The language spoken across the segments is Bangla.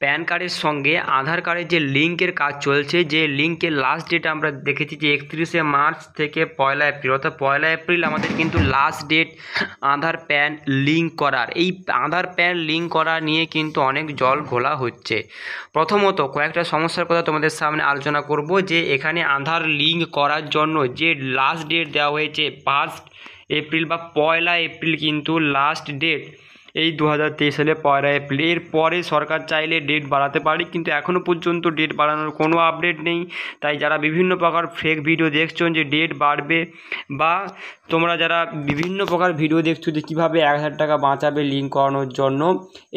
প্যান কার্ডের সঙ্গে আধার কার্ডের যে লিঙ্কের কাজ চলছে, যে লিঙ্কের লাস্ট ডেট আমরা দেখেছি যে একত্রিশে মার্চ থেকে পয়লা এপ্রিল, অর্থাৎ পয়লা এপ্রিল আমাদের কিন্তু last date Aadhaar PAN link করার। এই আধার প্যান লিঙ্ক করা নিয়ে কিন্তু অনেক জল ঘোলা হচ্ছে। প্রথমত কয়েকটা সমস্যার কথা তোমাদের সামনে আলোচনা করব, যে এখানে আধার লিঙ্ক করার জন্য যে লাস্ট ডেট দেওয়া হয়েছে ফার্স্ট এপ্রিল বা পয়লা এপ্রিল কিন্তু লাস্ট ডেট এই দু হাজার তেইশ সালে পয়লা এপ্রিল এরপরে সরকার চাইলে ডেট বাড়াতে পারে কিন্তু এখনও পর্যন্ত ডেট বাড়ানোর কোনো আপডেট নেই। তাই যারা বিভিন্ন প্রকার ফেক ভিডিও দেখছ যে ডেট বাড়বে বা তোমরা যারা বিভিন্ন প্রকার ভিডিও দেখছ যে কীভাবে এক হাজার টাকা বাঁচাবে লিঙ্ক করানোর জন্য,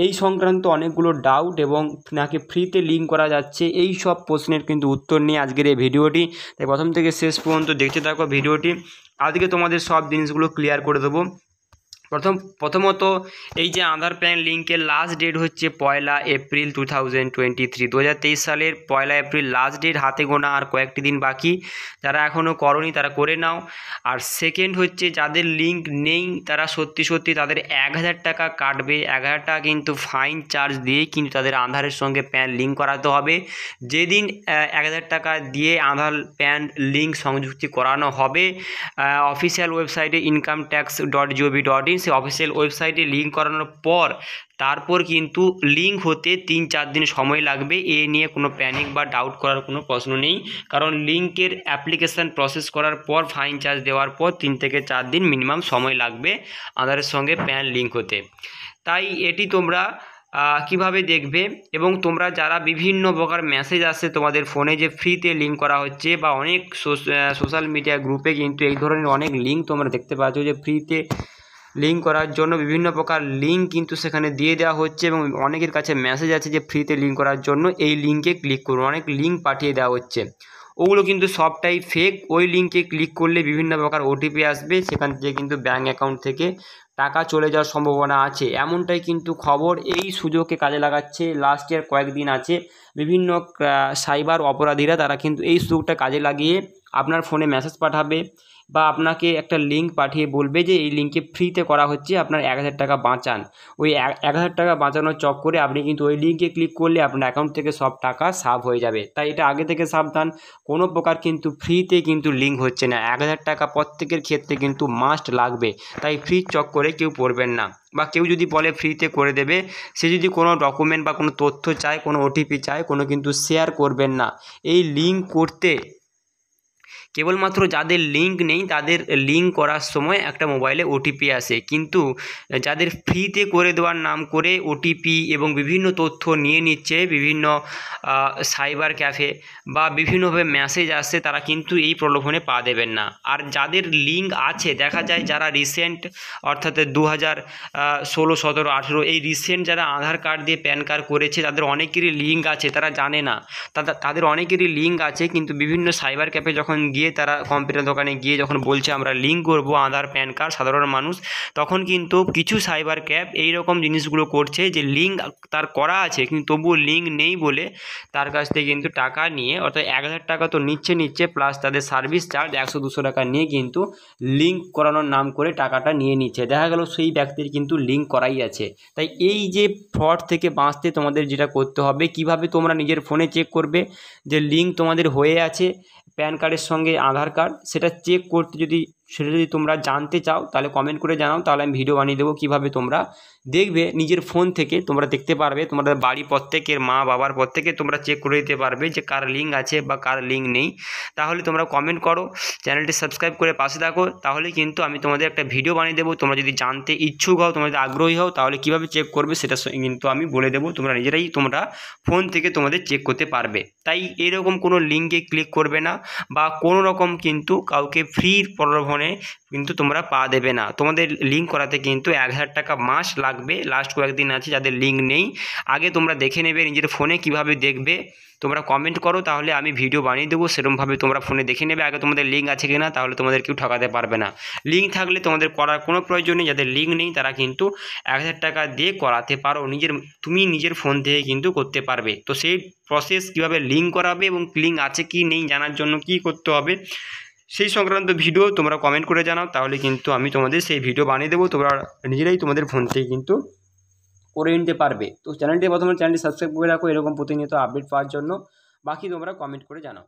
এই সংক্রান্ত অনেকগুলো ডাউট এবং নাকি ফ্রিতে লিঙ্ক করা যাচ্ছে, এই সব প্রশ্নের কিন্তু উত্তর নিয়ে আজকের এই ভিডিওটি। তাই প্রথম থেকে শেষ পর্যন্ত দেখতে থাকো ভিডিওটি। আজকে তোমাদের সব জিনিসগুলো ক্লিয়ার করে দেবো। প্রথম, প্রথমত এই যে আধার প্যান লিঙ্কের লাস্ট ডেট হচ্ছে পয়লা April two thousand twenty three দু হাজার তেইশ সালের পয়লা এপ্রিল লাস্ট ডেট হাতে গোনা আর কয়েকটি দিন বাকি। যারা এখনও করনি তারা করে নাও। আর সেকেন্ড হচ্ছে যাদের লিঙ্ক নেই, তারা সত্যি সত্যি তাদের এক হাজার টাকা কাটবে। এক হাজার টাকা কিন্তু ফাইন চার্জ দিয়েই কিন্তু তাদের আধারের সঙ্গে প্যান লিঙ্ক করাতে হবে। যেদিন এক হাজার টাকা দিয়ে আধার প্যান লিঙ্ক সংযুক্তি করানো হবে অফিসিয়াল ওয়েবসাইটে income tax dot G O V dot in সেই অফিসিয়াল ওয়েবসাইটে লিঙ্ক করানোর পর তারপর কিন্তু লিঙ্ক হতে তিন চার দিন সময় লাগবে। এ নিয়ে কোনো প্যানিক বা ডাউট করার কোনো প্রশ্ন নেই। কারণ লিঙ্কের অ্যাপ্লিকেশান প্রসেস করার পর ফাইন চার্জ দেওয়ার পর তিন থেকে চার দিন মিনিমাম সময় লাগবে আধারের সঙ্গে প্যান লিঙ্ক হতে। তাই এটি তোমরা কীভাবে দেখবে এবং তোমরা যারা বিভিন্ন প্রকার মেসেজ আসে তোমাদের ফোনে যে ফ্রিতে লিঙ্ক করা হচ্ছে বা অনেক সোশ্যাল মিডিয়া গ্রুপে কিন্তু এই ধরনের অনেক লিঙ্ক তোমরা দেখতে পাচ্ছ যে ফ্রিতে লিঙ্ক করার জন্য বিভিন্ন প্রকার লিঙ্ক কিন্তু সেখানে দিয়ে দেওয়া হচ্ছে এবং অনেকের কাছে মেসেজ আছে যে ফ্রিতে লিঙ্ক করার জন্য এই লিঙ্কে ক্লিক করুন। অনেক লিঙ্ক পাঠিয়ে দেওয়া হচ্ছে। ওগুলো কিন্তু সবটাই ফেক ওই লিঙ্কে ক্লিক করলে বিভিন্ন প্রকার ওটিপি আসবে। সেখান থেকে কিন্তু ব্যাঙ্ক অ্যাকাউন্ট থেকে টাকা চলে যাওয়ার সম্ভাবনা আছে। এমনটাই কিন্তু খবর এই সুযোগকে কাজে লাগাচ্ছে। লাস্ট ইয়ার কয়েকদিন আছে। বিভিন্ন সাইবার অপরাধীরা তারা কিন্তু এই সুযোগটা কাজে লাগিয়ে আপনার ফোনে মেসেজ পাঠাবে। বা আপনাকে একটা লিঙ্ক পাঠিয়ে বলবে যে এই লিঙ্কে ফ্রিতে করা হচ্ছে, আপনার এক হাজার টাকা বাঁচান। ওই এক হাজার টাকা বাঁচানোর চক করে আপনি কিন্তু ওই লিঙ্কে ক্লিক করলে আপনার অ্যাকাউন্ট থেকে সব টাকা সাফ হয়ে যাবে। তাই এটা আগে থেকে সাবধান। কোনো প্রকার কিন্তু ফ্রিতে কিন্তু লিঙ্ক হচ্ছে না। এক হাজার টাকা প্রত্যেকের ক্ষেত্রে কিন্তু মাস্ট লাগবে। তাই ফ্রি চক করে কেউ পড়বেন না। বা কেউ যদি বলে ফ্রিতে করে দেবে, সে যদি কোনো ডকুমেন্ট বা কোনো তথ্য চায়, কোনো ওটিপি চায়, কোনো কিন্তু শেয়ার করবেন না। এই লিঙ্ক করতে কেবলমাত্র যাদের লিঙ্ক নেই, তাদের লিঙ্ক করার সময় একটা মোবাইলে ওটিপি আসে। কিন্তু যাদের ফ্রিতে করে দেওয়ার নাম করে ওটিপি এবং বিভিন্ন তথ্য নিয়ে নিচ্ছে, বিভিন্ন সাইবার ক্যাফে বা বিভিন্নভাবে মেসেজ আসছে তারা কিন্তু এই প্রলোভনে পা দেবেন না। আর যাদের লিঙ্ক আছে, দেখা যায় যারা রিসেন্ট অর্থাৎ দু হাজার ষোলো, সতেরো, আঠেরো, এই রিসেন্ট যারা আধার কার্ড দিয়ে প্যান কার্ড করেছে, তাদের অনেকেরই লিঙ্ক আছে, তারা জানে না। তাদের অনেকেরই লিঙ্ক আছে, কিন্তু বিভিন্ন সাইবার ক্যাফে যখন গিয়ে গিয়ে তারা কম্পিউটার দোকানে গিয়ে যখন বলছে আমরা লিঙ্ক করব, আধার প্যান কার্ড সাধারণ মানুষ, তখন কিন্তু কিছু সাইবার ক্যাব এই রকম জিনিসগুলো করছে যে লিঙ্ক তার করা আছে, কিন্তু তবুও লিঙ্ক নেই বলে তার কাছ থেকে কিন্তু টাকা নিয়ে, অর্থাৎ এক হাজার টাকা তো নিচ্ছে নিচ্ছে প্লাস তাদের সার্ভিস চার্জ একশো দুশো টাকা নিয়ে কিন্তু লিঙ্ক করানোর নাম করে টাকাটা নিয়ে নিচ্ছে। দেখা গেল সেই ব্যক্তির কিন্তু লিঙ্ক করাই আছে। তাই এই যে ফ্রড থেকে বাঁচতে তোমাদের যেটা করতে হবে, কীভাবে তোমরা নিজের ফোনে চেক করবে যে লিঙ্ক তোমাদের হয়ে আছে প্যান কার্ডের সঙ্গে আধার কার্ড সেটা চেক করতে যদি সেটা যদি তোমরা জানতে চাও, তাহলে কমেন্ট করে জানাও। তাহলে আমি ভিডিও বানিয়ে দেবো কীভাবে তোমরা দেখবে। নিজের ফোন থেকে তোমরা দেখতে পারবে। তোমাদের বাড়ি প্রত্যেকের মা বাবার প্রত্যেকে তোমরা চেক করে দিতে পারবে যে কার লিঙ্ক আছে বা কার লিঙ্ক নেই। তাহলে তোমরা কমেন্ট করো চ্যানেলটি সাবস্ক্রাইব করে পাশে থাকো। তাহলে কিন্তু আমি তোমাদের একটা ভিডিও বানিয়ে দেবো। তোমরা যদি জানতে ইচ্ছুক হও যদি আগ্রহী হও, তাহলে কীভাবে চেক করবে সেটা কিন্তু আমি বলে দেবো। তোমরা নিজেরাই তোমরা ফোন থেকে তোমাদের চেক করতে পারবে। তাই এরকম কোনো লিঙ্কে ক্লিক করবে না বা কোনো রকম কিন্তু কাউকে ফ্রি প্রলোভনে কিন্তু তোমরা পা দেবে না। তোমাদের লিঙ্ক করাতে কিন্তু এক হাজার টাকা মাস লাগবে। লাস্ট কয়েকদিন আছে যাদের লিঙ্ক নেই। আগে তোমরা দেখে নেবে, নিজের ফোনে কীভাবে দেখবে। তোমরা কমেন্ট করো, তাহলে আমি ভিডিও বানিয়ে দেবো। সেরকমভাবে তোমরা ফোনে দেখে নেবে আগে তোমাদের লিঙ্ক আছে কিনা, তাহলে তোমাদের কেউ ঠকাতে পারবে না। লিঙ্ক থাকলে তোমাদের করার কোনো প্রয়োজন নেই। যাদের লিঙ্ক নেই, তারা কিন্তু এক হাজার টাকা দিয়ে করাতে পারো। নিজের, তুমি নিজের ফোন থেকে কিন্তু করতে পারবে। তো সেই প্রসেস কীভাবে লিঙ্ক করাবে এবং লিঙ্ক আছে কি নেই জানার জন্য কি করতে হবে সেই সংক্রান্ত ভিডিও তোমরা কমেন্ট করে জানাও, তাহলে কিন্তু আমি তোমাদের সেই ভিডিও বানিয়ে দেবো। তোমরা নিজেরাই তোমাদের ফোন থেকে কিন্তু করে নিতে পারবে। তো চ্যানেলটি প্রথমে চ্যানেলটি সাবস্ক্রাইব করে রাখো, এরকম প্রতিনিয়ত আপডেট পাওয়ার জন্য। বাকি তোমরা কমেন্ট করে জানাও।